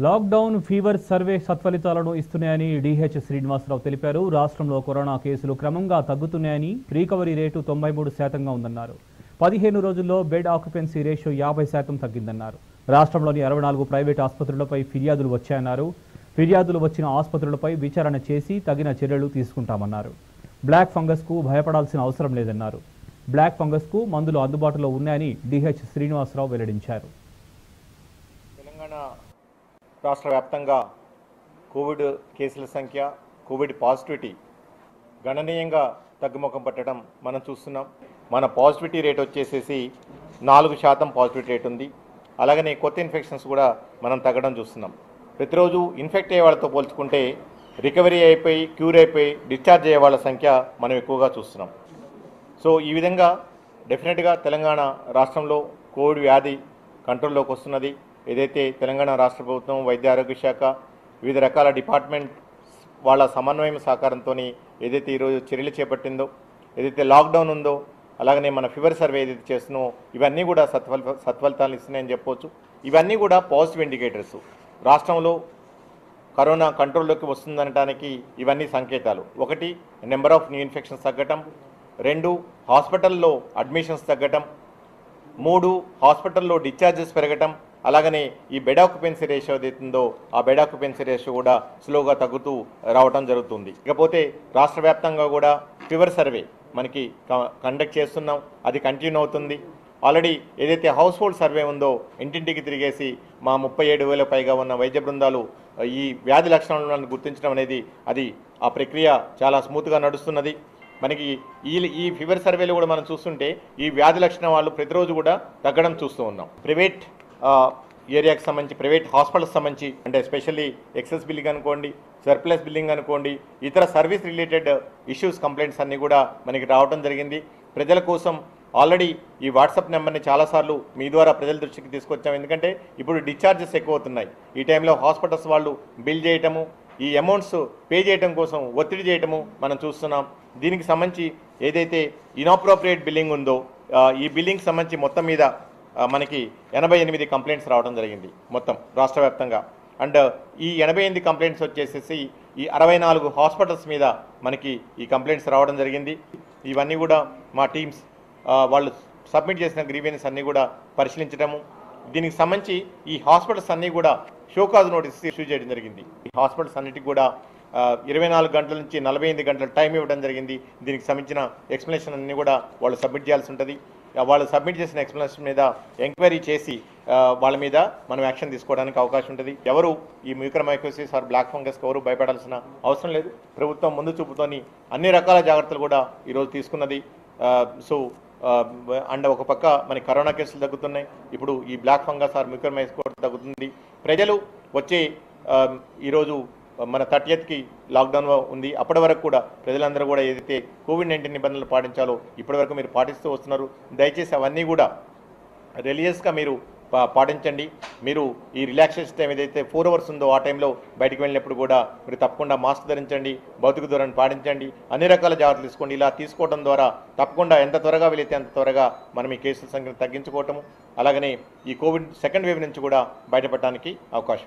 Lockdown fever survey సత్ఫలితాలను ఇస్తున్నాయని DH Srinivasarao తెలిపారు. రాష్ట్రంలో కరోనా కేసులు క్రమంగా తగ్గుతున్నాయని రికవరీ రేటు తొంభై మూడు శాతంగా ఉందన్నారు. పదిహేను రోజుల్లో బెడ్ ఆక్యుపెన్సీ రేషియో యాభై శాతం తగ్గిందన్నారు. రాష్ట్రంలోని అరవై నాలుగు ప్రైవేట్ ఆసుపత్రులపై ఫిర్యాదులు వచ్చాయన్నారు. ఫిర్యాదులు వచ్చిన ఆసుపత్రులపై విచారణ చేసి తగిన చర్యలు తీసుకుంటామన్నారు. బ్లాక్ ఫంగస్కు భయపడాల్సిన అవసరం లేదన్నారు. బ్లాక్ ఫంగస్కు మందులు అందుబాటులో ఉన్నాయని డిహెచ్ శ్రీనివాసరావు వెల్లడించారు. తెలంగాణ రాష్ట్ర వ్యాప్తంగా కోవిడ్ కేసుల సంఖ్య కోవిడ్ పాజిటివిటీ గణనీయంగా తగ్గుముఖం పట్టడం మనం చూస్తున్నాం. మన పాజిటివిటీ రేట్ వచ్చేసేసి నాలుగు శాతం పాజిటివిటీ రేట్ ఉంది. అలాగనే కొత్త ఇన్ఫెక్షన్స్ కూడా మనం తగ్గడం చూస్తున్నాం. ప్రతిరోజు ఇన్ఫెక్ట్ అయ్యే వాళ్ళతో పోల్చుకుంటే రికవరీ అయిపోయి క్యూర్ అయిపోయి డిశ్చార్జ్ అయ్యే వాళ్ళ సంఖ్య మనం ఎక్కువగా చూస్తున్నాం. సో ఈ విధంగా డెఫినెట్గా తెలంగాణ రాష్ట్రంలో కోవిడ్ వ్యాధి కంట్రోల్లోకి వస్తున్నది. ఏదైతే తెలంగాణ రాష్ట్ర ప్రభుత్వం వైద్య ఆరోగ్య శాఖ వివిధ రకాల డిపార్ట్మెంట్ వాళ్ళ సమన్వయం సహకారంతో ఏదైతే ఈరోజు చర్యలు చేపట్టిందో ఏదైతే లాక్డౌన్ ఉందో అలాగనే మన ఫీవర్ సర్వే ఏదైతే చేస్తున్నామో ఇవన్నీ కూడా సత్ఫల సత్ఫలితాలు ఇస్తున్నాయని చెప్పవచ్చు ఇవన్నీ కూడా పాజిటివ్ ఇండికేటర్స్. రాష్ట్రంలో కరోనా కంట్రోల్లోకి వస్తుందనటానికి ఇవన్నీ సంకేతాలు. ఒకటి నెంబర్ ఆఫ్ న్యూ ఇన్ఫెక్షన్స్ తగ్గటం. రెండు హాస్పిటల్లో అడ్మిషన్స్ తగ్గటం. మూడు హాస్పిటల్లో డిశ్చార్జెస్ పెరగటం. అలాగనే ఈ బెడ్ ఆక్యుపెన్సీ రేషియో ఏదైతుందో ఆ బెడ్ ఆక్యుపెన్సీ రేషియో కూడా స్లోగా తగ్గుతూ రావటం జరుగుతుంది. ఇకపోతే రాష్ట్ర వ్యాప్తంగా కూడా ఫీవర్ సర్వే మనకి కండక్ట్ చేస్తున్నాం. అది కంటిన్యూ అవుతుంది. ఆల్రెడీ ఏదైతే హౌస్ హోల్డ్ సర్వే ఉందో ఇంటింటికి తిరిగేసి మా ముప్పై ఏడు వేల పైగా ఉన్న వైద్య బృందాలు ఈ వ్యాధి లక్షణాలను గుర్తించడం అనేది అది ఆ ప్రక్రియ చాలా స్మూత్గా నడుస్తున్నది. మనకి ఈ ఈ ఫీవర్ సర్వేలో కూడా మనం చూస్తుంటే ఈ వ్యాధి లక్షణం వాళ్ళు ప్రతిరోజు కూడా తగ్గడం చూస్తూ ఉన్నాం. ప్రైవేట్ ఏరియాకి సంబంధించి ప్రైవేట్ హాస్పిటల్స్ సంబంధించి అంటే ఎస్పెషల్లీ ఎక్సెస్ బిల్లింగ్ అనుకోండి సర్ప్లస్ బిల్లింగ్ అనుకోండి ఇతర సర్వీస్ రిలేటెడ్ ఇష్యూస్ కంప్లైంట్స్ అన్నీ కూడా మనకి రావడం జరిగింది. ప్రజల కోసం ఆల్రెడీ ఈ వాట్సాప్ నెంబర్ని చాలాసార్లు మీ ద్వారా ప్రజల దృష్టికి తీసుకొచ్చాం. ఎందుకంటే ఇప్పుడు డిశ్చార్జెస్ ఎక్కువ అవుతున్నాయి ఈ టైంలో హాస్పిటల్స్ వాళ్ళు బిల్ చేయటము ఈ అమౌంట్స్ పే చేయటం కోసం ఒత్తిడి చేయటము మనం చూస్తున్నాం. దీనికి సంబంధించి ఏదైతే ఇన్అప్రోప్రియేట్ బిల్లింగ్ ఉందో ఈ బిల్లింగ్ సంబంధించి మొత్తం మీద మనకి ఎనభై ఎనిమిది కంప్లైంట్స్ రావడం జరిగింది మొత్తం రాష్ట్ర వ్యాప్తంగా. అండ్ ఈ ఎనభై ఎనిమిది కంప్లైంట్స్ వచ్చేసేసి ఈ అరవై నాలుగు హాస్పిటల్స్ మీద మనకి ఈ కంప్లైంట్స్ రావడం జరిగింది. ఇవన్నీ కూడా మా టీమ్స్ వాళ్ళు సబ్మిట్ చేసిన గ్రీవెన్స్ అన్నీ కూడా పరిశీలించడము దీనికి సంబంధించి ఈ హాస్పిటల్స్ అన్నీ కూడా షోకాజ్ నోటీస్ ఇష్యూ చేయడం జరిగింది. ఈ హాస్పిటల్స్ అన్నిటికి కూడా ఇరవై నాలుగు గంటల నుంచి నలభై ఎనిమిది గంటల టైం ఇవ్వడం జరిగింది. దీనికి సంబంధించిన ఎక్స్ప్లెనేషన్ అన్నీ కూడా వాళ్ళు సబ్మిట్ చేయాల్సి ఉంటుంది. వాళ్ళు సబ్మిట్ చేసిన ఎక్స్ప్లెనేషన్ మీద ఎంక్వైరీ చేసి వాళ్ళ మీద మనం యాక్షన్ తీసుకోవడానికి అవకాశం ఉంటుంది. ఎవరు ఈ మ్యూక్రమైకోసిస్ ఆర్ బ్లాక్ ఫంగస్కి ఎవరు భయపడాల్సిన అవసరం లేదు. ప్రభుత్వం ముందు చూపుతోని అన్ని రకాల జాగ్రత్తలు కూడా ఈరోజు తీసుకున్నది. సో అండ్ ఒక పక్క మనకి కరోనా కేసులు తగ్గుతున్నాయి. ఇప్పుడు ఈ బ్లాక్ ఫంగస్ ఆర్ మ్యూకరమైస్ తగ్గుతుంది. ప్రజలు వచ్చే ఈరోజు మన థర్టీయత్కి లాక్డౌన్ ఉంది. అప్పటి వరకు కూడా ప్రజలందరూ కూడా ఏదైతే కోవిడ్ నైన్టీన్ నిబంధనలు పాటించాలో ఇప్పటి వరకు మీరు పాటిస్తూ వస్తున్నారు. దయచేసి అవన్నీ కూడా రిలీజియస్గా మీరు పా- పాటించండి. మీరు ఈ రిలాక్సేషన్ టైం ఏదైతే ఫోర్ అవర్స్ ఉందో ఆ టైంలో బయటకు వెళ్ళినప్పుడు కూడా మీరు తప్పకుండా మాస్క్ ధరించండి భౌతిక దూరాన్ని పాటించండి అన్ని రకాల జాగ్రత్తలు తీసుకోండి. ఇలా తీసుకోవడం ద్వారా తప్పకుండా ఎంత త్వరగా వీలైతే అంత త్వరగా మనం ఈ కేసుల సంఖ్యను తగ్గించుకోవటము అలాగనే ఈ కోవిడ్ సెకండ్ వేవ్ నుంచి కూడా బయటపడడానికి అవకాశం